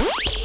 Bye.